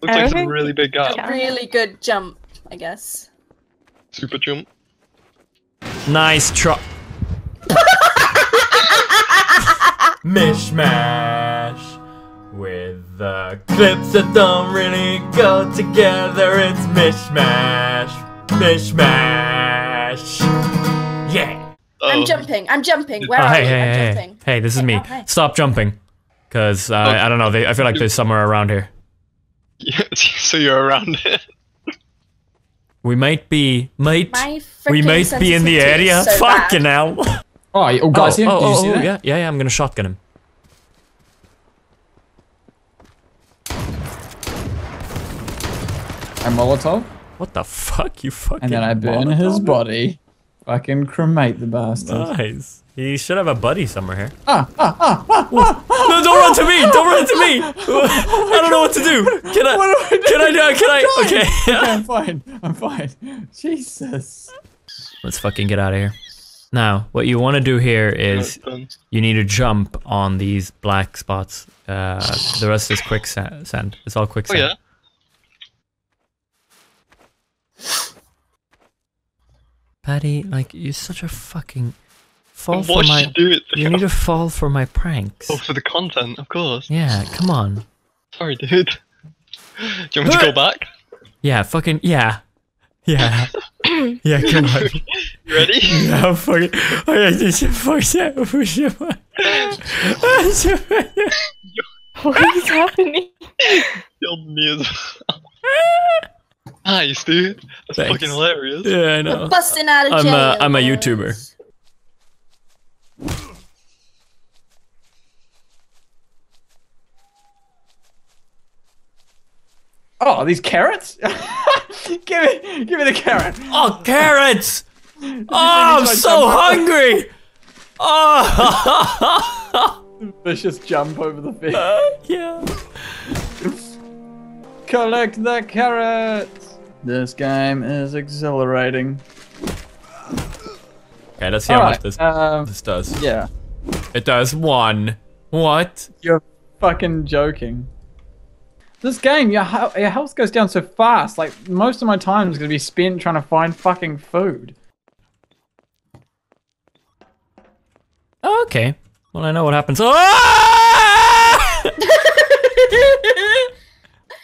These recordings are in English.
Looks like some really big gap. A really good jump, I guess. Super jump. Nice try. Mishmash with the clips that don't really go together. It's mishmash, mishmash. Yeah. I'm Oh. jumping. I'm jumping. Where Oh, are hey, you? hey, I'm hey, jumping. hey, this is Hey, me. oh, hey. Stop jumping, cause uh, I don't know. They, I feel like there's somewhere around here. Yeah, so you're around it. We might be, might, we might be in the area. is so Fucking bad. hell. Oh, y- oh guys, oh, here. oh, Did you oh, see oh, that? yeah, yeah, yeah. I'm gonna shotgun him. A Molotov, What the fuck, you fucking? and then I burn his body. Fucking cremate the bastard. Nice. He should have a buddy somewhere here. Ah, ah, ah, ah, ah, ah. No, don't run to me! Don't run to me! I don't know what to do. Can I? What do I do? Can I do? Can I? I'm Okay. Okay, I'm fine. I'm fine. Jesus. Let's fucking get out of here. Now, what you want to do here is you need to jump on these black spots. Uh, the rest is quicksand. It's all quicksand. Oh quicksand. yeah. Paddy, like you're such a fucking fall And for should my. you do it? You need to fall for my pranks. Oh, for the content, of course. Yeah, come on. Sorry, dude. Do you want me to go back? Yeah, fucking yeah, yeah, yeah. Come on. You ready? Yeah, fucking. Oh yeah, this is for sure. For sure. What is happening? Killed me as well. Nice, dude. That's Thanks. fucking hilarious. Yeah, I We're know. busting out of I'm jail. a- I'm a. YouTuber. Oh, these carrots? give me, give me the carrot. Oh, carrots! Oh, I'm so jump over- hungry! Oh, Vicious jump over the oh. fish. yeah. Collect the carrots. This game is exhilarating. Okay, let's see how much this um, this does. yeah. It does one. What? You're fucking joking. This game, your, your health goes down so fast. Like, most of my time is going to be spent trying to find fucking food. Oh, okay. Well, I know what happens. Ah!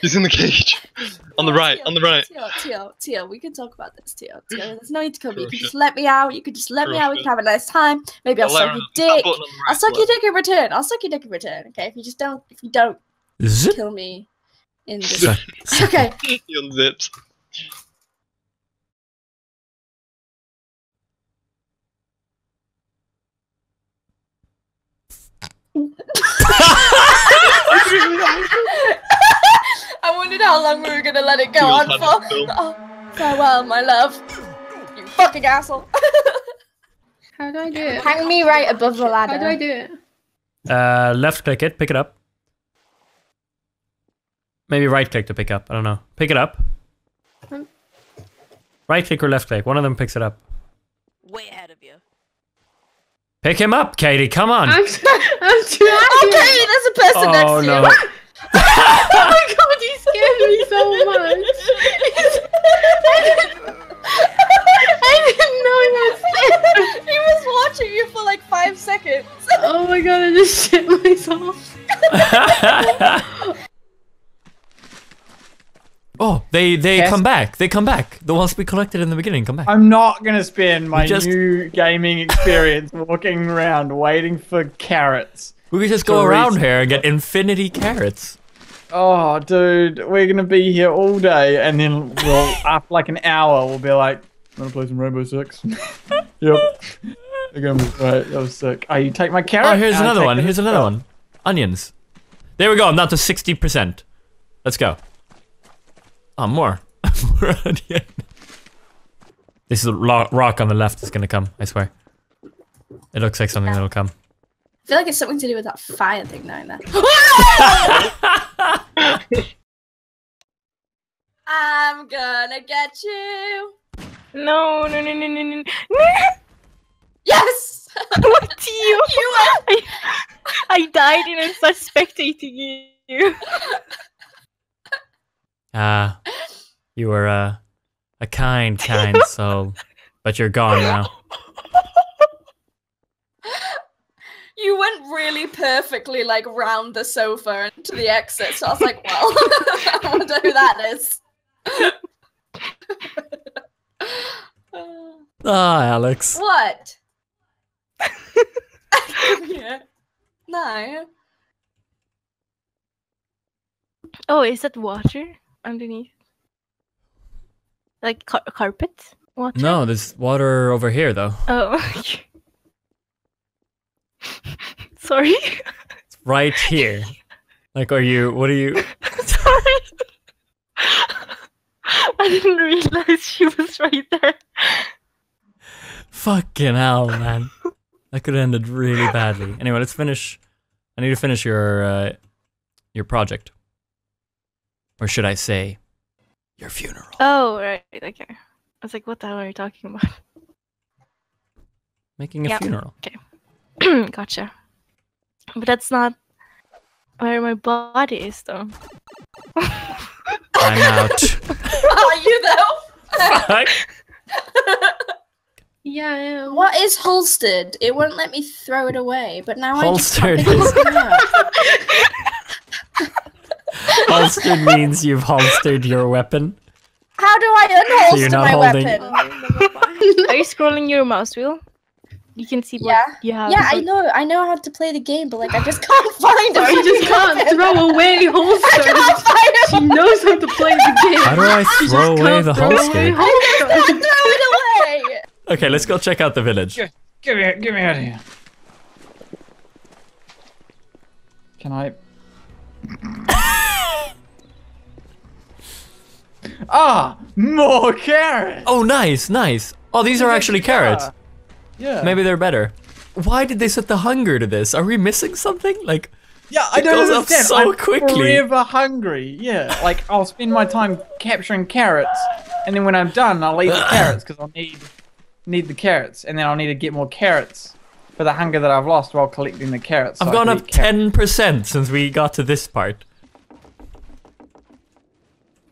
He's in the cage. On the right, on the right. Teo, Teo, Teo, we can talk about this, Teo. Teo, there's no need to come. You can just let me out. You can just let me out. We can have a nice time. Maybe I'll I'll suck your dick. That button on the I'll right suck your dick in return. I'll suck your dick in return. Okay, if you just don't, if you don't Zip. kill me in this. Suck- okay. He unzips. I wondered how long we were gonna let it go Feels on like for. Oh, farewell, my love. You fucking asshole. How do I do it? Hang me right above the ladder. How do I do it? Uh, left click it, pick it up. Maybe right click to pick up. I don't know. Pick it up. Hmm. Right click or left click. One of them picks it up. Way ahead of you. Pick him up, Katie. Come on. I'm, I'm too happy. Okay, there's a person next oh to no. you. Oh my god, you scared me so much. I didn't know he was he was watching you for like five seconds. Oh my god, I just shit myself. oh, they they Yes. come back. They come back. The ones we collected in the beginning come back. I'm not going to spend my just- new gaming experience walking around waiting for carrots. we could just go around reach- here and get infinity carrots. Oh, dude, we're going to be here all day, and then we'll, after like an hour, we'll be like, want to play some Rainbow Six? yep. The game was great. That was sick. Oh, you take my carrot? Oh, here's uh, another one. Here's another one. Onions. There we go. I'm down to sixty percent. Let's go. Oh, more. more onion. This is a rock on the left is gonna come. I swear. It looks like something that'll come. I feel like it's something to do with that fire thing down there. I'm gonna get you. No, no, no, no, no, no. no. Yes. What do you? You I, I died and I started spectating you. Ah, you were a a kind, kind soul, but you're gone now. You went really perfectly like round the sofa and to the exit. So I was like, well, I wonder who that is. Ah, Alex. what? yeah. No. Oh, is that water underneath? Like car- carpet? Water? No, there's water over here though. Oh. Sorry. It's right here. Like, are you? What are you? Sorry. I didn't realize she was right there. Fucking hell, man. That could have ended really badly. Anyway, let's finish. I need to finish your uh, your project, or should I say, your funeral. Oh, right. Okay. I was like, what the hell are you talking about? Making a Yeah. funeral. gotcha. But that's not where my body is, though. I'm out. Are you though? Yeah, yeah. What is holstered? It won't let me throw it away, but now Holstered I just can't holstered means you've holstered your weapon. How do I unholster So you're not my holding- weapon? Are you scrolling your mouse wheel? You can see Yeah. what you have. Yeah, I know. I know how to play the game, but like I just can't find it. I just can't throw away I can't find it. She knows how to play the game. How do I throw away the holster? I can't throw it away. Okay, let's go check out the village. Get me, get me out of here. Can I? ah, more carrots. Oh, nice, nice. Oh, these are actually carrots. Yeah. Maybe they're better. Why did they set the hunger to this? Are we missing something? Like, Yeah, I It don't goes understand. so I'm quickly. forever hungry. Yeah, like I'll spend my time capturing carrots, and then when I'm done, I'll eat the carrots because I'll need need the carrots, and then I'll need to get more carrots for the hunger that I've lost while collecting the carrots. I've I gone up ten percent since we got to this part.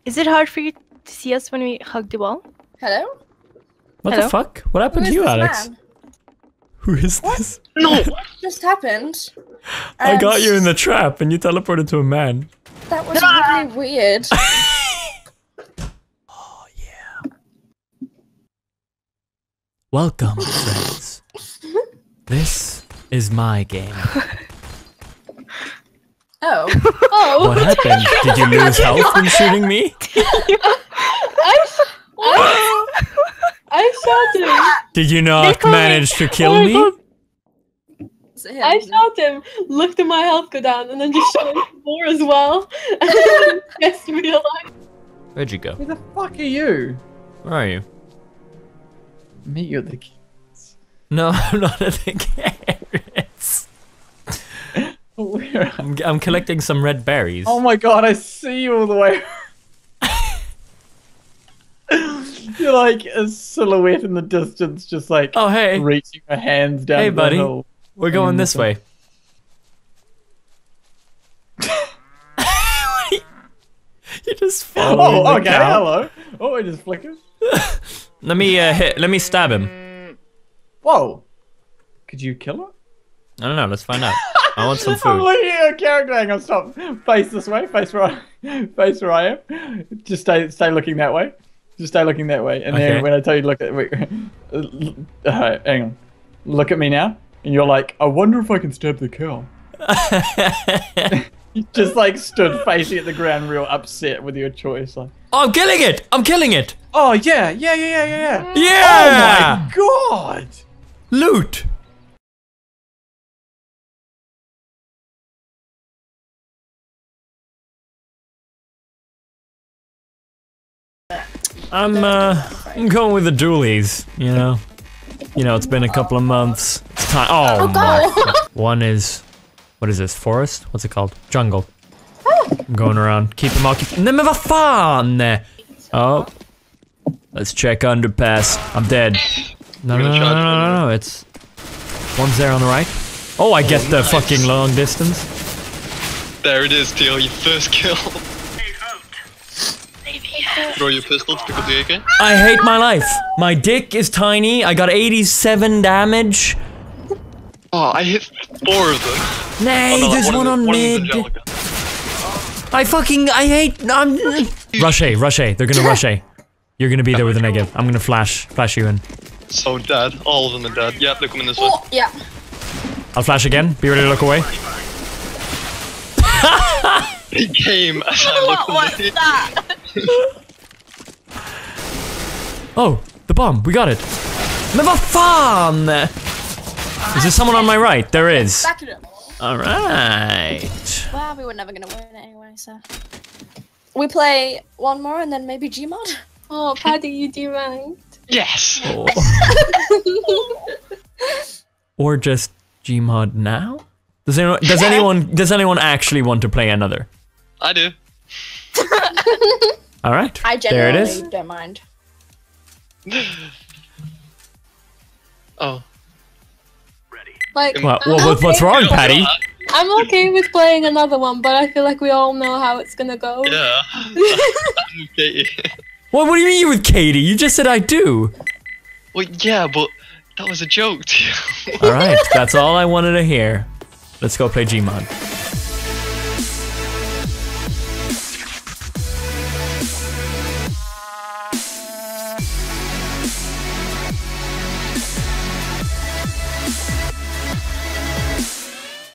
Is it hard for you to see us when we hug the wall? Hello? What Hello? the fuck? What happened is to you, Alex? man? Who is this? No! What just happened. I got you in the trap, and you teleported to a man. That was really ah! weird. Oh, yeah. Welcome, friends. This is my game. Oh. Oh, What happened? Did you lose health when shooting me? I, I, I shot him. Did you not call manage to kill Oh me? God. Him? I shot him, looked at my health go down, and then just shot him more as well. And then just realized. Where'd you go? Who the fuck are you? Where are you? Meet you at the. No, I'm not at the carrots. Where? I'm, I'm collecting some red berries. Oh my god, I see you all the way. You're like a silhouette in the distance, just like Oh, hey, reaching your hands down Hey, the buddy. hill. we're going this way. you just following Oh, okay, cow. hello. Oh, it just flickers. Let me uh, hit. Let me stab him. Whoa. Could you kill it? I don't know. Let's find out. I want some I'm food. looking at your character. Hang on, stop. Face this way. Face where I, face where I am. Just stay, stay looking that way. Just stay looking that way. And Okay. then when I tell you to look at, wait, uh, hang on. Look at me now. And you're like, I wonder if I can stab the cow. You just like stood facing at the ground, real upset with your choice. Like, oh, I'm killing it! I'm killing it! oh yeah, yeah, yeah, yeah, yeah. Yeah! Oh my god. Loot! I'm uh I'm going with the dualies, you know. You know, it's been a couple of months. It's time Oh, my one is what is this? Forest? What's it called? Jungle. I'm going around. Keep them occupied. Nej men vad fan! Oh. Let's check underpass. I'm dead. No, no, no, no, no, no, no, it's one's there on the right. Oh, I get the fucking long distance. There it is, Teal, your first kill. Throw your pistols, pick up the AK. I hate my life. My dick is tiny. I got 87 damage. Oh, I hit four of them. Nay, Oh, no, there's of one on of mid. Angelica. I fucking I hate. I'm. Rush A, rush A. They're gonna rush A. You're gonna be there with a negative. I'm gonna flash, flash you in. So dead. All of them are dead. Yeah, they're coming this way. Oh, yeah. I'll flash again. Be ready to look away. He came What was that? Oh, the bomb. We got it. Men vad fan! Is there someone on my right? There is. Back it up. All right. Well, we were never gonna win it anyway, so. We play one more and then maybe Gmod? Oh, Paddy, you do right. Yes. Oh. or just Gmod now? Does anyone? Does anyone? Does anyone actually want to play another? I do. All right. I there it is. don't mind. Oh. Like, Well, I'm well, what's wrong, Paddy? I'm okay with playing another one, but I feel like we all know how it's gonna go. Yeah. What? What do you mean you with Katie? You just said I do. Well, yeah, but that was a joke. All right. That's all I wanted to hear. Let's go play Gmod.